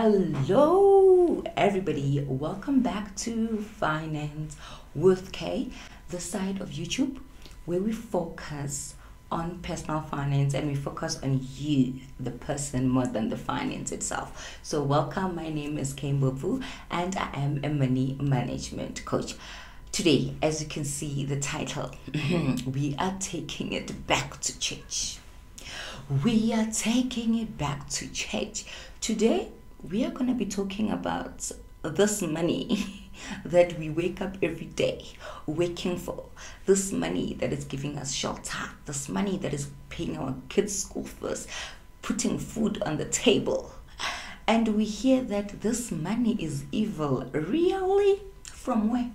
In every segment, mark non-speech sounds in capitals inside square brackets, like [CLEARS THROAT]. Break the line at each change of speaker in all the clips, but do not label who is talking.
Hello, everybody. Welcome back to Finance with K, the side of YouTube where we focus on personal finance and we focus on you, the person, more than the finance itself. So, welcome. My name is Kembovu and I am a money management coach. Today, as you can see the title, [CLEARS THROAT] we are taking it back to church. We are taking it back to church. Today, we are going to be talking about this money [LAUGHS] that we wake up every day waking for, this money that is giving us shelter, this money that is paying our kids' school fees, putting food on the table. And we hear that this money is evil. Really? From where?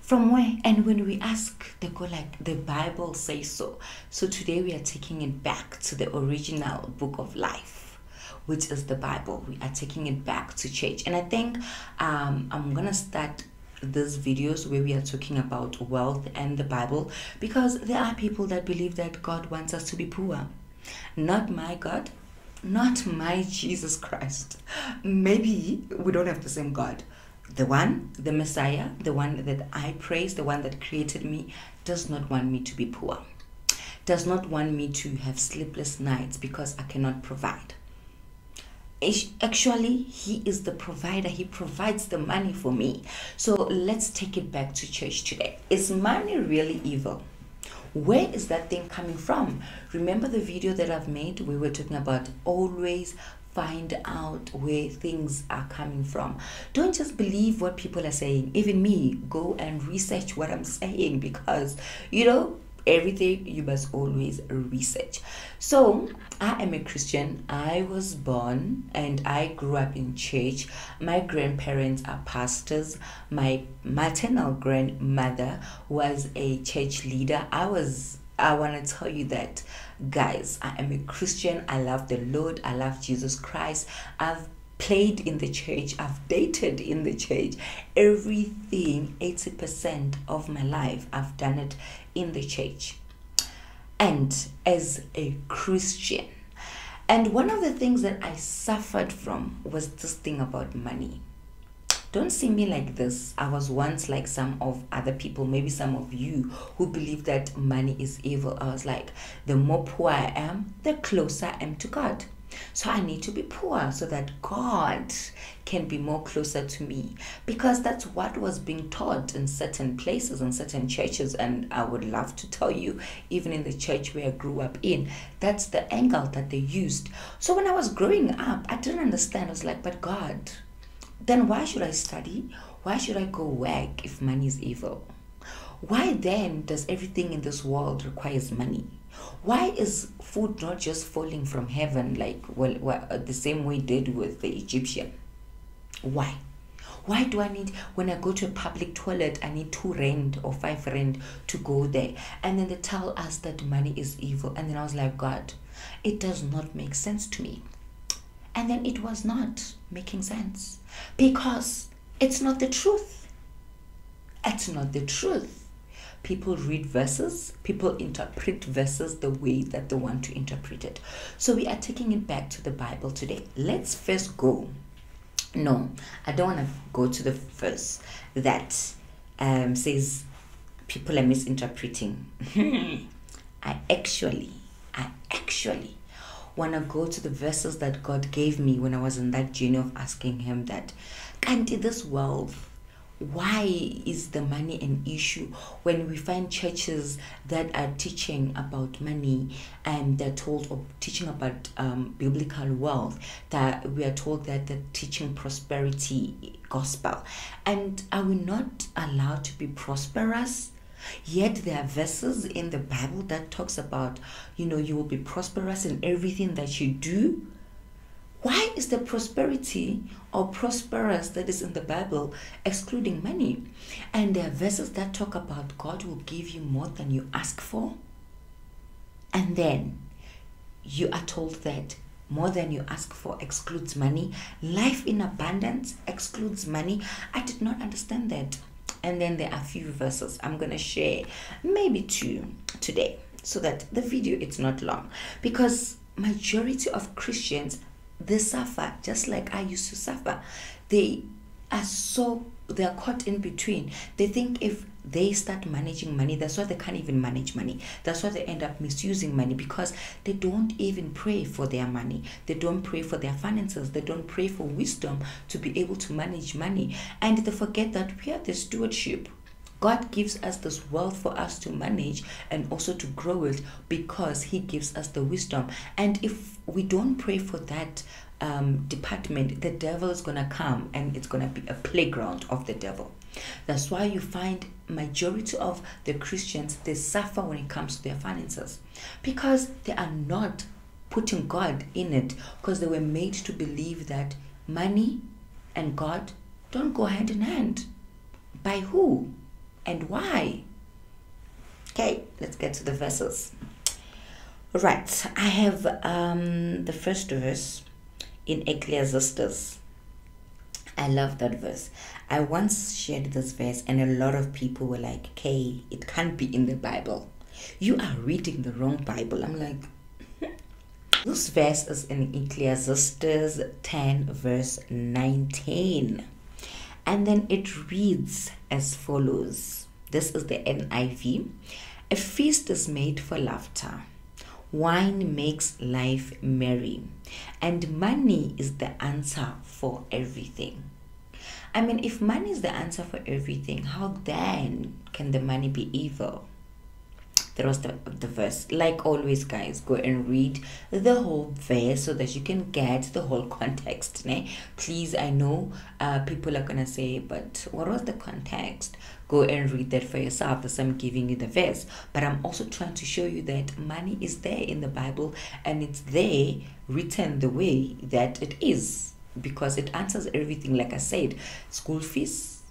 From where? And when we ask, they go like, the Bible says so. So today we are taking it back to the original book of life which is the Bible. We are taking it back to church. And I think um, I'm going to start these videos where we are talking about wealth and the Bible because there are people that believe that God wants us to be poor. Not my God, not my Jesus Christ. Maybe we don't have the same God. The one, the Messiah, the one that I praise, the one that created me, does not want me to be poor. Does not want me to have sleepless nights because I cannot provide actually he is the provider. He provides the money for me. So let's take it back to church today. Is money really evil? Where is that thing coming from? Remember the video that i've made? We were talking about always find out where things are coming from. Don't just believe what people are saying. Even me go and research what i'm saying because you know everything you must always research so i am a christian i was born and i grew up in church my grandparents are pastors my maternal grandmother was a church leader i was I want to tell you that, guys, I am a Christian. I love the Lord. I love Jesus Christ. I've played in the church, I've dated in the church. Everything, 80% of my life, I've done it in the church and as a Christian. And one of the things that I suffered from was this thing about money. Don't see me like this. I was once like some of other people, maybe some of you who believe that money is evil. I was like, the more poor I am, the closer I am to God. So I need to be poor so that God can be more closer to me because that's what was being taught in certain places and certain churches and I would love to tell you even in the church where I grew up in that's the angle that they used. So when I was growing up I didn't understand I was like but God then why should I study? Why should I go work if money is evil? Why then does everything in this world requires money? Why is food not just falling from heaven like well, well uh, the same way did with the Egyptian? Why? Why do I need, when I go to a public toilet, I need two rand or five rand to go there? And then they tell us that money is evil. And then I was like, God, it does not make sense to me. And then it was not making sense because it's not the truth. It's not the truth people read verses, people interpret verses the way that they want to interpret it. So we are taking it back to the Bible today. Let's first go. No, I don't want to go to the verse that um, says people are misinterpreting. [LAUGHS] I actually, I actually want to go to the verses that God gave me when I was in that journey of asking Him that, can't this wealth why is the money an issue when we find churches that are teaching about money and they're told or teaching about um, biblical wealth that we are told that they're teaching prosperity gospel and are we not allowed to be prosperous Yet there are verses in the Bible that talks about, you know, you will be prosperous in everything that you do. Why is the prosperity or prosperous that is in the Bible excluding money? And there are verses that talk about God will give you more than you ask for. And then you are told that more than you ask for excludes money. Life in abundance excludes money. I did not understand that. And then there are a few verses I'm going to share, maybe two today, so that the video is not long. Because majority of Christians they suffer just like I used to suffer. They are so they are caught in between. They think if they start managing money, that's why they can't even manage money. That's why they end up misusing money because they don't even pray for their money. They don't pray for their finances. They don't pray for wisdom to be able to manage money. And they forget that we are the stewardship. God gives us this wealth for us to manage and also to grow it because He gives us the wisdom. And if we don't pray for that um, department, the devil is going to come and it's going to be a playground of the devil. That's why you find majority of the Christians they suffer when it comes to their finances because they are not putting God in it because they were made to believe that money and God don't go hand in hand. By who and why? Okay, let's get to the verses. Right, I have um, the first verse in Ecclesiastes. I love that verse. I once shared this verse, and a lot of people were like, okay, it can't be in the Bible. You are reading the wrong Bible. I'm like, this verse is in Ecclesiastes 10, verse 19. And then it reads as follows This is the NIV. A feast is made for laughter Wine makes life merry, and money is the answer for everything. I mean, if money is the answer for everything, how then can the money be evil? That was the, the verse. Like always, guys, go and read the whole verse so that you can get the whole [LAUGHS] context. Ne? Please, I know uh, people are going to say, but what was the context? Go and read that for yourself as I'm giving you the verse. But I'm also trying to show you that money is there in the Bible and it's there written the way that it is because it answers everything, like I said school fees,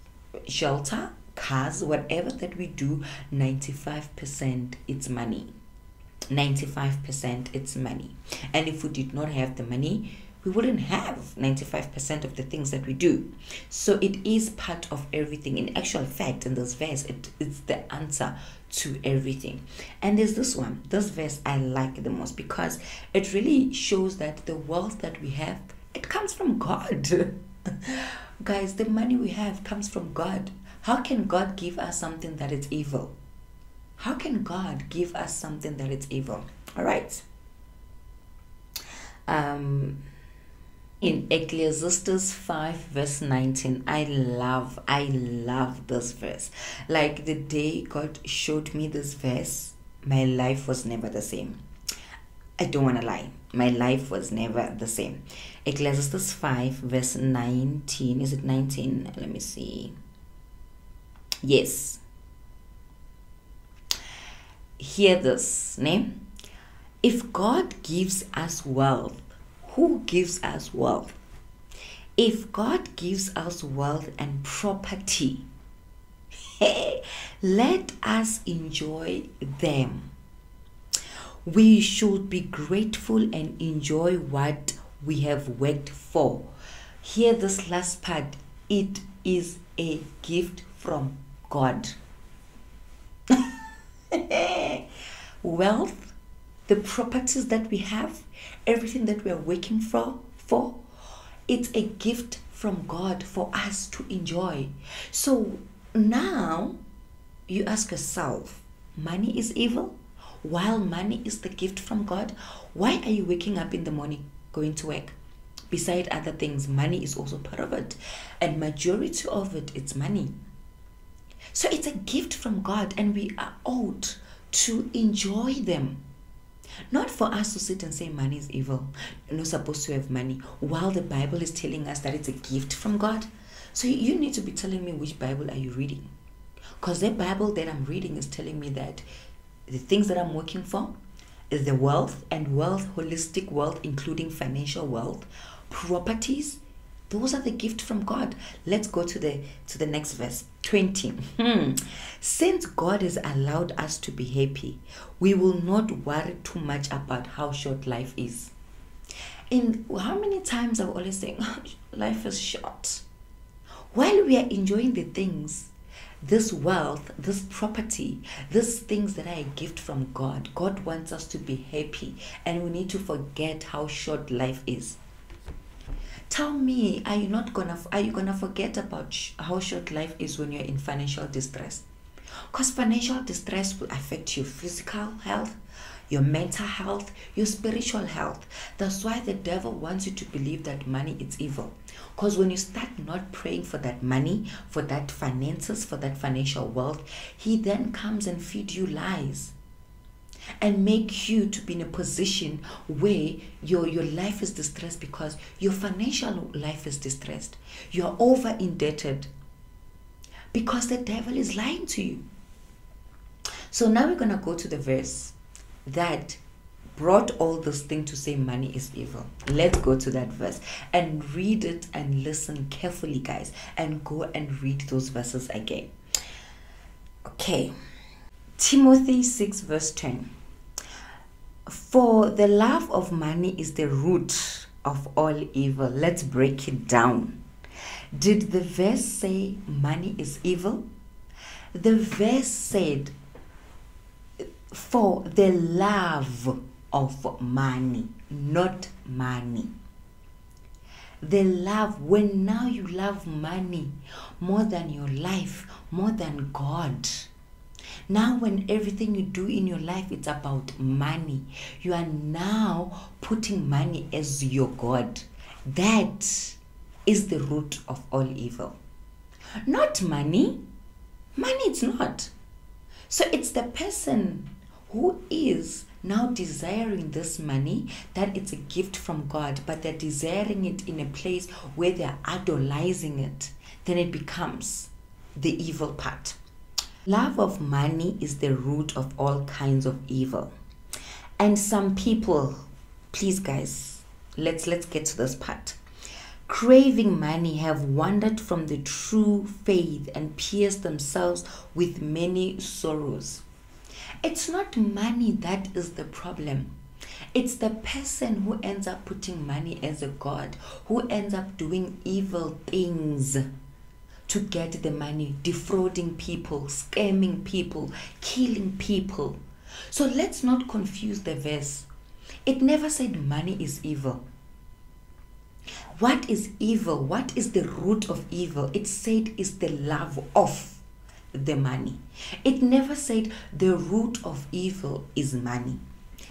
shelter, cars, whatever that we do, 95% it's money. 95% it's money. And if we did not have the money, we wouldn't have 95% of the things that we do. So it is part of everything. In actual fact, in this verse, it, it's the answer to everything. And there's this one, this verse I like the most because it really shows that the wealth that we have, it comes from God. [LAUGHS] Guys, the money we have comes from God. How can God give us something that is evil? How can God give us something that is evil? All right. Um, in Ecclesiastes 5 verse 19 I love I love this verse like the day God showed me this verse my life was never the same I don't want to lie my life was never the same Ecclesiastes 5 verse 19 is it 19 let me see yes hear this name if God gives us wealth who gives us wealth? If God gives us wealth and property, hey, [LAUGHS] let us enjoy them. We should be grateful and enjoy what we have worked for. Hear this last part it is a gift from God. [LAUGHS] Wealth the properties that we have, everything that we are working for, for, it's a gift from God for us to enjoy. So now you ask yourself, money is evil? While money is the gift from God, why are you waking up in the morning going to work? Beside other things, money is also part of it. And majority of it, it's money. So it's a gift from God and we are owed to enjoy them. Not for us to sit and say money is evil. You're not supposed to have money, while the Bible is telling us that it's a gift from God. So you need to be telling me which Bible are you reading? Because the Bible that I'm reading is telling me that the things that I'm working for is the wealth and wealth, holistic wealth, including financial wealth, properties, those are the gift from God. Let's go to the to the next verse 20. Hmm. Since God has allowed us to be happy, we will not worry too much about how short life is. In how many times I've always saying [LAUGHS] life is short. While we are enjoying the things, this wealth, this property, these things that are a gift from God, God wants us to be happy and we need to forget how short life is. Tell me, are you not gonna are you gonna forget about sh- how short life is when you're in financial distress? Because financial distress will affect your physical health, your mental health, your spiritual health. That's why the devil wants you to believe that money is evil. Because when you start not praying for that money, for that finances, for that financial wealth, he then comes and feed you lies and make you to be in a position where your your life is distressed because your financial life is distressed. You're over indebted because the devil is lying to you. So now we're going to go to the verse that brought all this thing to say money is evil. Let's go to that verse and read it and listen carefully guys and go and read those verses again. Okay timothy 6 verse 10 for the love of money is the root of all evil. Let's break it down. Did the verse say money is evil? The verse said, for the love of money, not money. The love, when now you love money more than your life, more than God now, when everything you do in your life it's about money, you are now putting money as your God. That is the root of all evil. Not money. Money it's not. So it's the person who is now desiring this money that it's a gift from God, but they're desiring it in a place where they're idolizing it, then it becomes the evil part. Love of money is the root of all kinds of evil. And some people, please guys, let's let's get to this part. Craving money have wandered from the true faith and pierced themselves with many sorrows. It's not money that is the problem. It's the person who ends up putting money as a god, who ends up doing evil things to get the money, defrauding people, scamming people, killing people. So let's not confuse the verse. It never said money is evil. What is evil? What is the root of evil? It said is the love of the money. It never said the root of evil is money.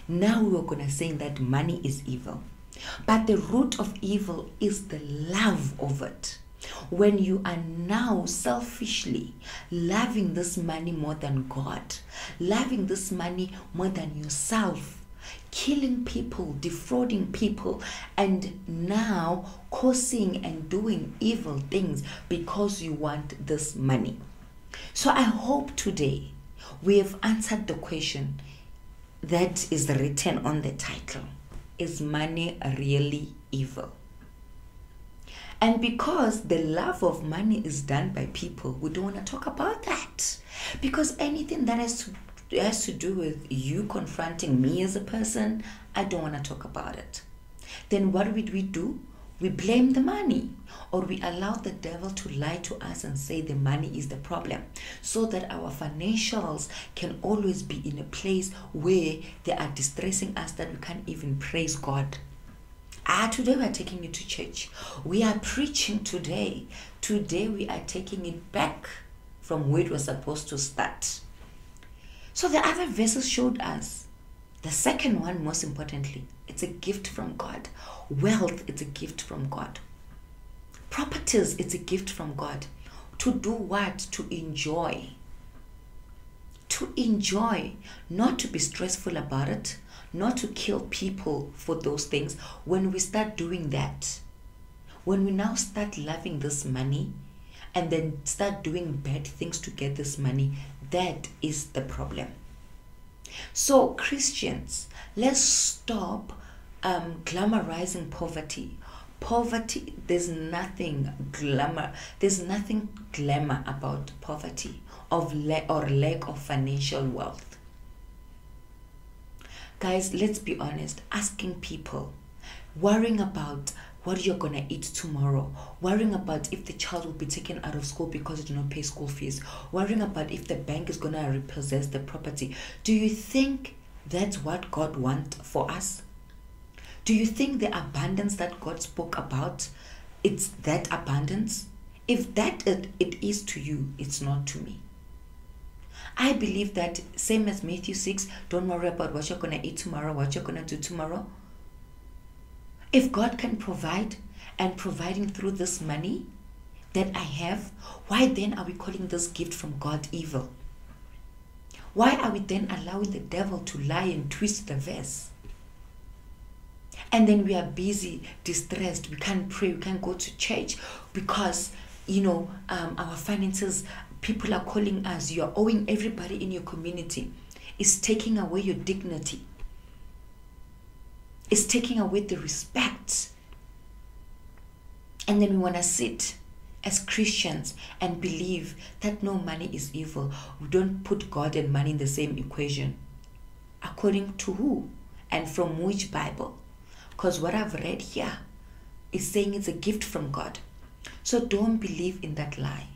Now we're going to say that money is evil. But the root of evil is the love of it when you are now selfishly loving this money more than God, loving this money more than yourself, killing people, defrauding people, and now causing and doing evil things because you want this money. So I hope today we have answered the question that is written on the title Is money really evil? And because the love of money is done by people, we don't want to talk about that. Because anything that has to, has to do with you confronting me as a person, I don't want to talk about it. Then what would we do? We blame the money or we allow the devil to lie to us and say the money is the problem so that our financials can always be in a place where they are distressing us that we can't even praise God Ah, today we are taking you to church. We are preaching today. Today we are taking it back from where it was supposed to start. So the other verses showed us. The second one, most importantly, it's a gift from God. Wealth, it's a gift from God. Properties, it's a gift from God. To do what? To enjoy. To enjoy, not to be stressful about it, not to kill people for those things. When we start doing that, when we now start loving this money and then start doing bad things to get this money, that is the problem. So, Christians, let's stop um, glamorizing poverty. Poverty, there's nothing glamour, there's nothing glamour about poverty of le- or lack of financial wealth guys, let's be honest, asking people, worrying about what you're gonna eat tomorrow, worrying about if the child will be taken out of school because you do not pay school fees, worrying about if the bank is gonna repossess the property. Do you think that's what God wants for us? Do you think the abundance that God spoke about, it's that abundance? If that it, it is to you, it's not to me. I believe that same as Matthew 6, don't worry about what you're going to eat tomorrow, what you're going to do tomorrow. If God can provide and providing through this money that I have, why then are we calling this gift from God evil? Why are we then allowing the devil to lie and twist the verse? And then we are busy, distressed. We can't pray. We can't go to church because, you know, um, our finances, people are calling us. You are owing everybody in your community. It's taking away your dignity. It's taking away the respect. And then we want to sit as Christians and believe that no money is evil. We don't put God and money in the same equation. According to who? And from which Bible? Because what I've read here is saying it's a gift from God. So don't believe in that lie.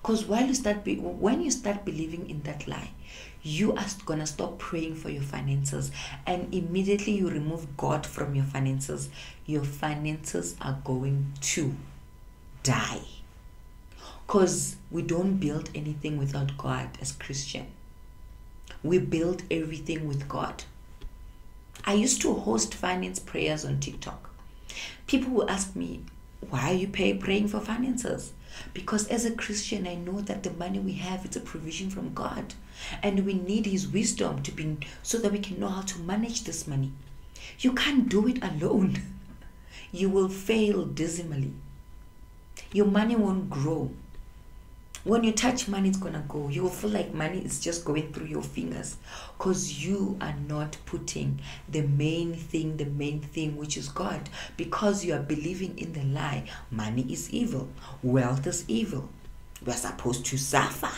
Because while you start be, when you start believing in that lie, you are gonna stop praying for your finances and immediately you remove God from your finances. Your finances are going to die because we don't build anything without God as Christian. We build everything with God. I used to host finance prayers on TikTok. People will ask me, why are you pay, praying for finances? Because as a Christian, I know that the money we have is a provision from God. And we need His wisdom to be so that we can know how to manage this money. You can't do it alone. [LAUGHS] You will fail dismally. Your money won't grow when you touch money, it's gonna go. You will feel like money is just going through your fingers because you are not putting the main thing, the main thing, which is God, because you are believing in the lie. Money is evil, wealth is evil. We are supposed to suffer.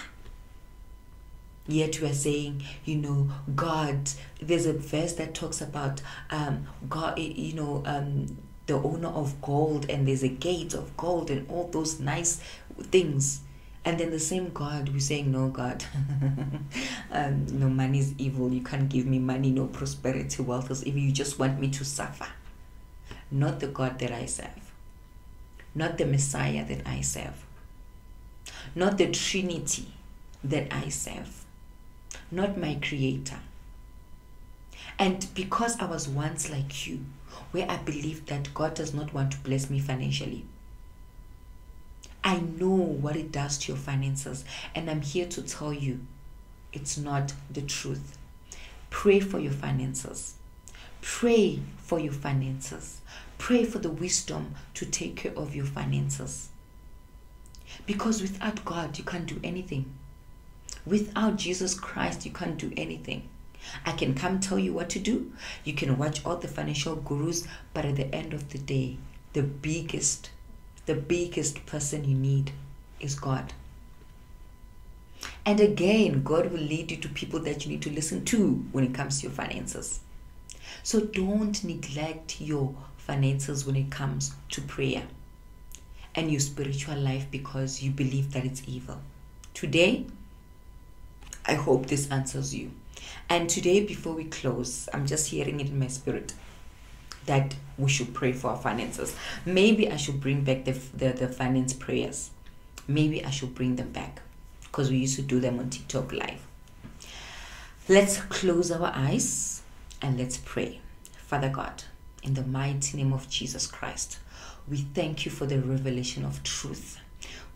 Yet we are saying, you know, God. There's a verse that talks about um, God. You know, um, the owner of gold, and there's a gate of gold, and all those nice things and then the same God, we're saying, No, God, [LAUGHS] um, no, money is evil. You can't give me money, no prosperity, wealth is evil. You just want me to suffer. Not the God that I serve, not the Messiah that I serve, not the Trinity that I serve, not my Creator. And because I was once like you, where I believed that God does not want to bless me financially, I know what it does to your finances, and I'm here to tell you it's not the truth. Pray for your finances. Pray for your finances. Pray for the wisdom to take care of your finances. Because without God, you can't do anything. Without Jesus Christ, you can't do anything. I can come tell you what to do. You can watch all the financial gurus, but at the end of the day, the biggest the biggest person you need is God. And again, God will lead you to people that you need to listen to when it comes to your finances. So don't neglect your finances when it comes to prayer and your spiritual life because you believe that it's evil. Today, I hope this answers you. And today, before we close, I'm just hearing it in my spirit that we should pray for our finances. Maybe I should bring back the, the, the finance prayers. Maybe I should bring them back because we used to do them on TikTok live. Let's close our eyes and let's pray. Father God, in the mighty name of Jesus Christ, we thank you for the revelation of truth.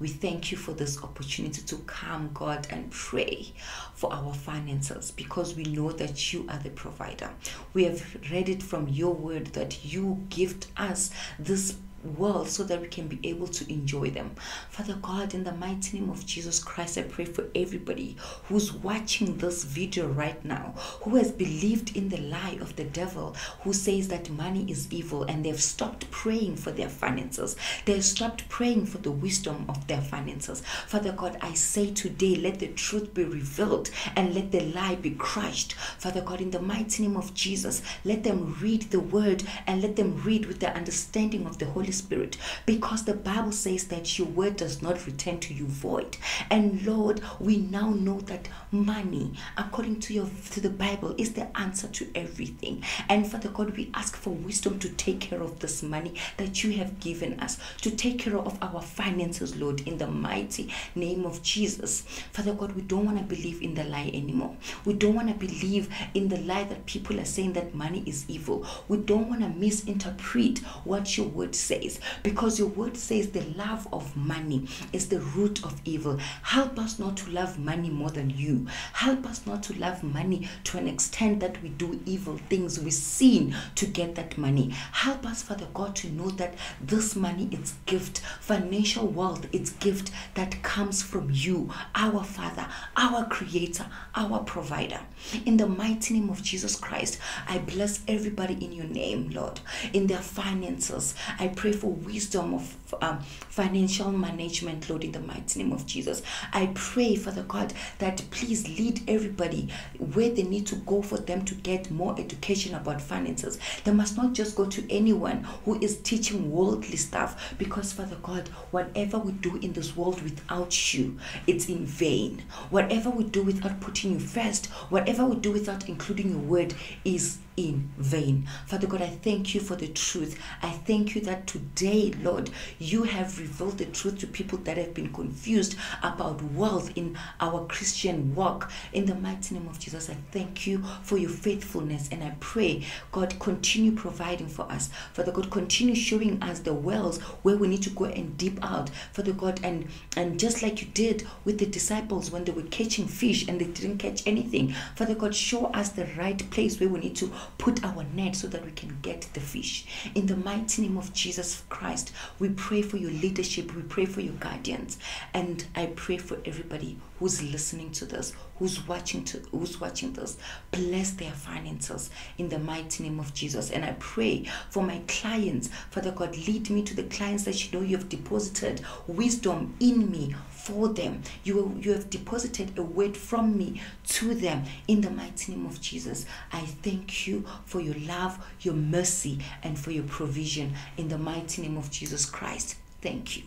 We thank you for this opportunity to come, God, and pray for our finances because we know that you are the provider. We have read it from your word that you gift us this world so that we can be able to enjoy them. Father God, in the mighty name of Jesus Christ, I pray for everybody who's watching this video right now, who has believed in the lie of the devil, who says that money is evil and they've stopped praying for their finances. They've stopped praying for the wisdom of their finances. Father God, I say today, let the truth be revealed and let the lie be crushed. Father God, in the mighty name of Jesus, let them read the word and let them read with the understanding of the Holy Spirit because the Bible says that your word does not return to you void. And Lord, we now know that money, according to your to the Bible, is the answer to everything. And Father God, we ask for wisdom to take care of this money that you have given us, to take care of our finances, Lord, in the mighty name of Jesus. Father God, we don't want to believe in the lie anymore. We don't want to believe in the lie that people are saying that money is evil. We don't want to misinterpret what your word says because your word says the love of money is the root of evil. Help us not to love money more than you. Help us not to love money to an extent that we do evil things. We sin to get that money. Help us, Father God, to know that this money is gift, financial wealth, it's gift that comes from you, our Father, our Creator, our Provider. In the mighty name of Jesus Christ, I bless everybody in your name, Lord, in their finances. I pray for wisdom of um, financial management, Lord, in the mighty name of Jesus. I pray, Father God, that please lead everybody where they need to go for them to get more education about finances. They must not just go to anyone who is teaching worldly stuff because, Father God, whatever we do in this world without you, it's in vain. Whatever we do without putting you first, whatever we do without including your word is in vain. Father God, I thank you for the truth. I thank you that today, Lord, you have revealed the truth to people that have been confused about wealth in our Christian walk. In the mighty name of Jesus, I thank you for your faithfulness and I pray, God, continue providing for us. Father God, continue showing us the wells where we need to go and deep out. Father God, and and just like you did with the disciples when they were catching fish and they didn't catch anything, Father God, show us the right place where we need to put our net so that we can get the fish. In the mighty name of Jesus Christ, we pray for your leadership, we pray for your guardians, and I pray for everybody who's listening to this, who's watching to who's watching this. Bless their finances in the mighty name of Jesus. And I pray for my clients, Father God, lead me to the clients that you know you have deposited wisdom in me for them. You, you have deposited a word from me to them in the mighty name of Jesus. I thank you for your love, your mercy, and for your provision in the mighty name of Jesus Christ. Thank you.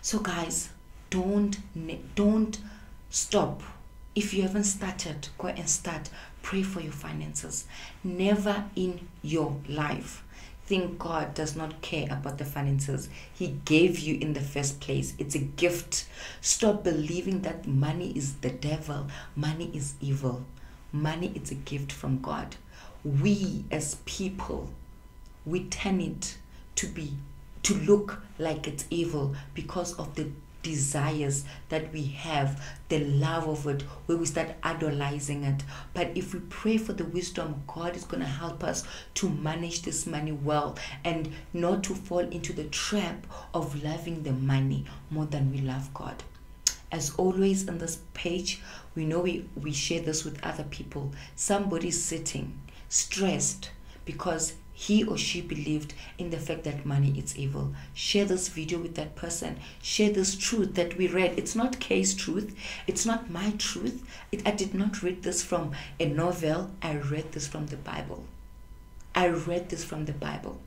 So, guys, don't don't stop. If you haven't started, go and start. Pray for your finances. Never in your life think God does not care about the finances. He gave you in the first place. It's a gift. Stop believing that money is the devil, money is evil. Money is a gift from God. We as people, we turn it to be to look like it's evil because of the desires that we have, the love of it, where we start idolizing it. But if we pray for the wisdom, God is going to help us to manage this money well and not to fall into the trap of loving the money more than we love God. As always on this page, we know we, we share this with other people. Somebody's sitting stressed because he or she believed in the fact that money is evil. Share this video with that person. Share this truth that we read. It's not Kay's truth. It's not my truth. It, I did not read this from a novel. I read this from the Bible. I read this from the Bible.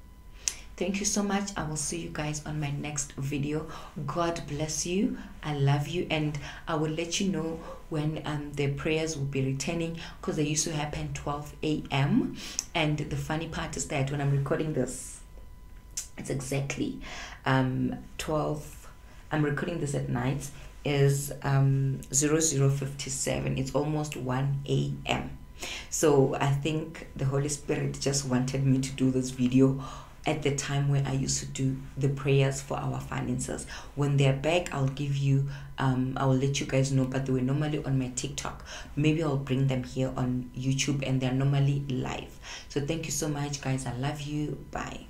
Thank you so much. I will see you guys on my next video. God bless you. I love you. And I will let you know when um, the prayers will be returning because they used to happen 12 a.m. And the funny part is that when I'm recording this, it's exactly um, 12. I'm recording this at night is um 0057 it's almost 1 a.m so i think the holy spirit just wanted me to do this video at the time where I used to do the prayers for our finances. When they're back, I'll give you, um, I will let you guys know, but they were normally on my TikTok. Maybe I'll bring them here on YouTube and they're normally live. So thank you so much, guys. I love you. Bye.